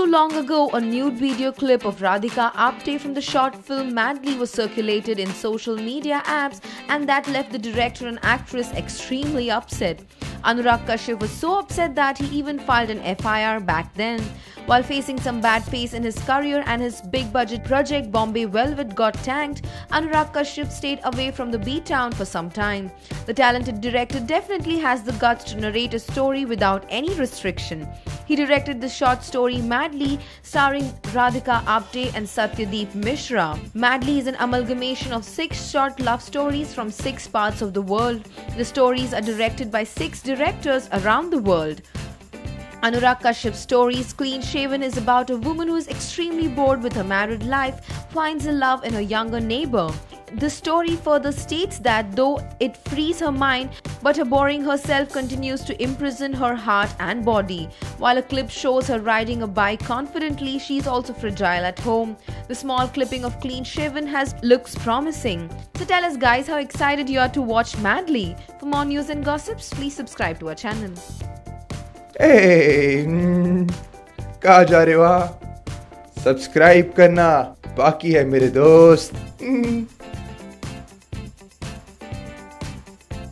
too long ago, a nude video clip of Radhika Apte from the short film Madly was circulated in social media apps, and that left the director and actress extremely upset. Anurag Kashyap was so upset that he even filed an FIR back then. While facing some bad face in his career and his big budget project Bombay Velvet got tanked, Anurag Kashyap stayed away from the B town for some time. The talented director definitely has the guts to narrate a story without any restriction. He directed the short story Madly, starring Radhika Apte and Satyadeep Misra. Madly is an amalgamation of six short love stories from six parts of the world. The stories are directed by six directors around the world. Anurag Kashyap's story, Clean Shaven, is about a woman who is extremely bored with her married life, finds a love in her younger neighbor. The story further states that though it frees her mind, but her boring herself continues to imprison her heart and body. While a clip shows her riding a bike confidently, she is also fragile at home. The small clipping of Clean Shaven has looks promising. So tell us guys how excited you are to watch Madly. For more news and gossips, please subscribe to our channel. ए, हम्म, कहाँ जा रहे हो आप subscribe करना बाकी है मेरे दोस्त हम्म।